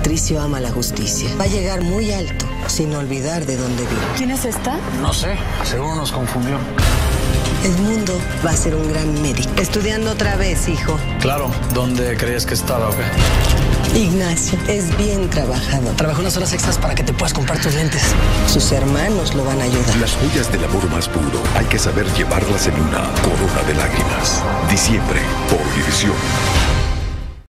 Patricio ama la justicia. Va a llegar muy alto, sin olvidar de dónde viene. ¿Quién es esta? No sé, seguro nos confundió. Edmundo va a ser un gran médico. Estudiando otra vez, hijo. Claro, ¿dónde crees que estaba o qué? Ignacio es bien trabajado. Trabajó unas horas extras para que te puedas comprar tus lentes. Sus hermanos lo van a ayudar. Las joyas del amor más puro hay que saber llevarlas en una corona de lágrimas. Diciembre, por división.